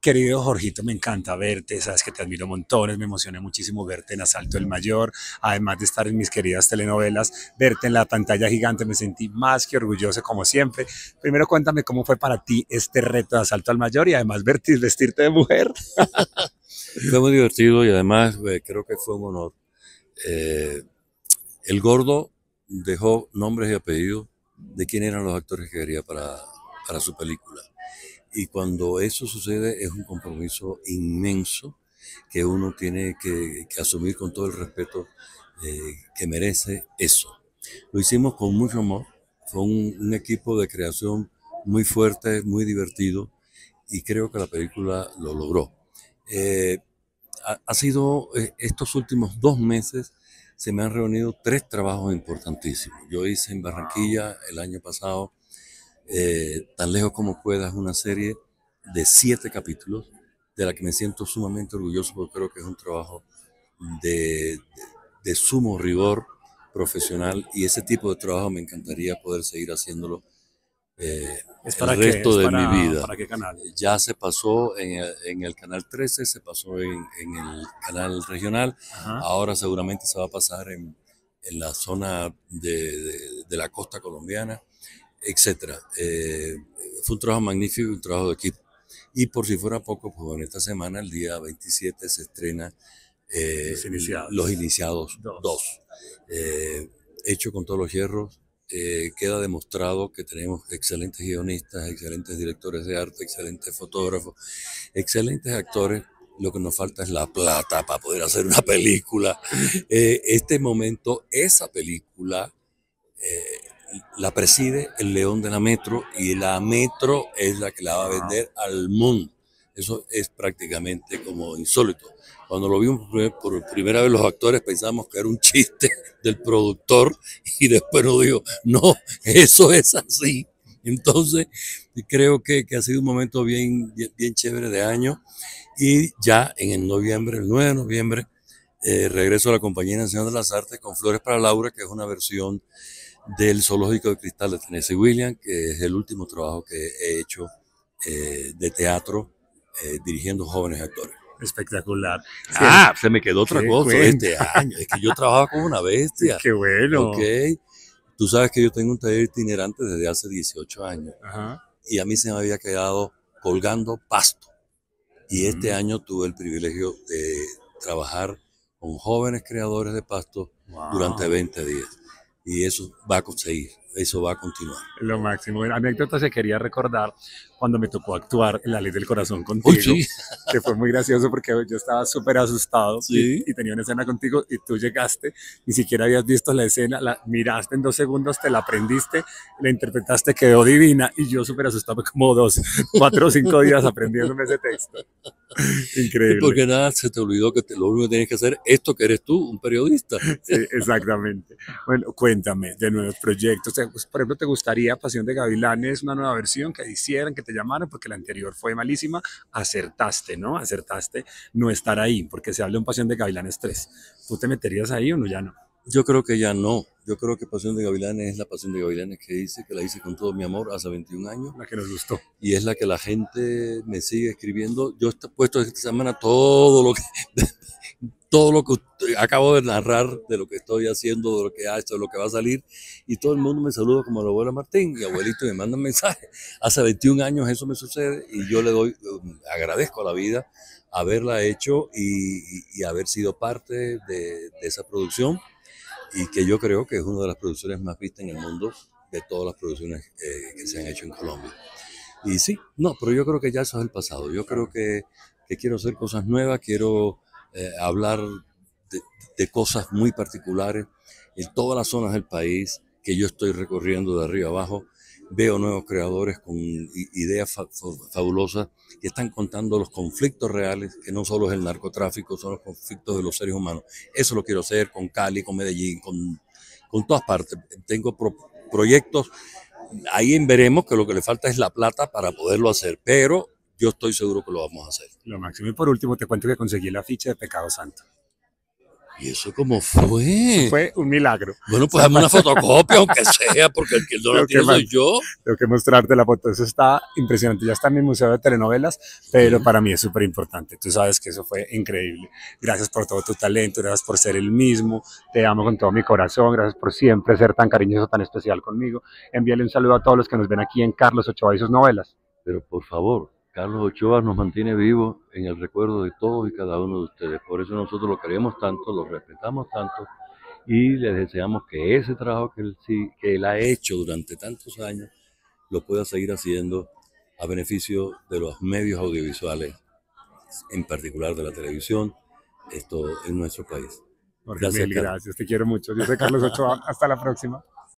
Querido Jorgito, me encanta verte, sabes que te admiro montones, me emociona muchísimo verte en Asalto el Mayor, además de estar en mis queridas telenovelas, verte en la pantalla gigante, me sentí más que orgulloso como siempre. Primero cuéntame cómo fue para ti este reto de Asalto al Mayor y además verte vestirte de mujer. fue muy divertido y además eh, creo que fue un honor. Eh, el gordo dejó nombres y apellidos de quién eran los actores que quería para, para su película y cuando eso sucede es un compromiso inmenso que uno tiene que, asumir con todo el respeto eh, que merece eso. Lo hicimos con mucho amor, fue un, equipo de creación muy fuerte, muy divertido y creo que la película lo logró. Eh, ha, sido eh, estos últimos dos meses se me han reunido tres trabajos importantísimos. Yo hice en Barranquilla el año pasado eh, tan lejos como puedas, una serie de siete capítulos, de la que me siento sumamente orgulloso porque creo que es un trabajo de, sumo rigor profesional y ese tipo de trabajo me encantaría poder seguir haciéndolo eh, el resto de mi vida. ¿Para qué canal? Ya se pasó en el, canal 13, se pasó en, el canal regional, ahora seguramente se va a pasar en, la zona de, la costa colombiana etcétera. Eh, fue un trabajo magnífico, un trabajo de equipo. Y por si fuera poco, pues en esta semana, el día 27, se estrena eh, Los Iniciados, 2. Eh, hecho con todos los hierros, queda demostrado que tenemos excelentes guionistas, excelentes directores de arte, excelentes fotógrafos, excelentes actores. Lo que nos falta es la plata para poder hacer una película. este momento, esa película la preside el león de la metro y la metro es la que la va a vender al mundo. Eso es prácticamente como insólito. Cuando lo vimos por primera vez los actores pensamos que era un chiste del productor y después nos dijo, no, eso es así. Entonces, creo que, ha sido un momento bien, bien, chévere de año y ya en el noviembre, el 9 de noviembre, eh, regreso a la Compañía Nacional de las Artes con Flores para Laura, que es una versión del Zoológico de Cristal de Tennessee Williams, que es el último trabajo que he hecho eh, de teatro eh, dirigiendo jóvenes actores. Espectacular. Ah, se me quedó otra cosa este año. Es que yo trabajaba como una bestia. Qué bueno. Ok. Tú sabes que yo tengo un taller itinerante desde hace 18 años. Y a mí se me había quedado colgando pasto. Y este año tuve el privilegio de trabajar con jóvenes creadores de pasto durante 20 días y eso va a conseguir, eso va a continuar. Lo máximo. Anécdota se quería recordar cuando me tocó actuar en La Ley del Corazón contigo, que fue muy gracioso porque yo estaba súper asustado y, tenía una escena contigo y tú llegaste, ni siquiera habías visto la escena, la miraste en dos segundos, te la aprendiste, la interpretaste, quedó divina y yo súper asustado como dos, cuatro o cinco días aprendiéndome ese texto. Increíble. Porque nada, se te olvidó que lo único que tienes que hacer es esto que eres tú, un periodista. Sí, exactamente. Bueno, cuéntame de nuevos proyectos. Pues, por ejemplo, ¿te gustaría Pasión de Gavilanes, una nueva versión que hicieran, que te llamaran? Porque la anterior fue malísima. Acertaste, ¿no? Acertaste no estar ahí, porque se habla de un Pasión de Gavilanes 3. ¿Tú te meterías ahí o no? Ya no. Yo creo que ya no. Yo creo que Pasión de Gavilanes es la Pasión de Gavilanes que hice, que la hice con todo mi amor hace 21 años. La que nos gustó. Y es la que la gente me sigue escribiendo. Yo he puesto esta semana todo lo que, todo lo que acabo de narrar de lo que estoy haciendo, de lo que ha hecho, de lo que va a salir. Y todo el mundo me saluda como la abuela Martín, mi abuelito me manda un mensaje. Hace 21 años eso me sucede y yo le doy, agradezco a la vida haberla hecho y, haber sido parte de esa producción y que yo creo que es una de las producciones más vistas en el mundo de todas las producciones eh, que se han hecho en Colombia. Y sí, no, pero yo creo que ya eso es el pasado. Yo creo que, que quiero hacer cosas nuevas, quiero eh, hablar de, de, cosas muy particulares en todas las zonas del país que yo estoy recorriendo de arriba abajo veo nuevos creadores con ideas fabulosas que están contando los conflictos reales, que no solo es el narcotráfico, son los conflictos de los seres humanos. Eso lo quiero hacer con Cali, con Medellín, con, con todas partes. Tengo proyectos, ahí veremos que lo que le falta es la plata para poderlo hacer, pero yo estoy seguro que lo vamos a hacer. Lo máximo. Y por último, te cuento que conseguí la ficha de Pecado Santo. ¿Y eso cómo fue? fue un milagro. Bueno, pues dame una fotocopia, aunque sea, porque el que no la tiene soy yo. Tengo que mostrarte la foto. Eso está impresionante. Ya está en mi museo de telenovelas, pero para mí es súper importante. Tú sabes que eso fue increíble. Gracias por todo tu talento, gracias por ser el mismo. Te amo con todo mi corazón. Gracias por siempre ser tan cariñoso, tan especial conmigo. Envíale un saludo a todos los que nos ven aquí en Carlos Ochoa y sus novelas. Pero por favor, Carlos Ochoa nos mantiene vivos en el recuerdo de todos y cada uno de ustedes. Por eso nosotros lo queremos tanto, lo respetamos tanto y les deseamos que ese trabajo que él, que él ha hecho durante tantos años lo pueda seguir haciendo a beneficio de los medios audiovisuales, en particular de la televisión, esto en nuestro país. gracias, gracias, te quiero mucho. Yo soy Carlos Ochoa, hasta la próxima.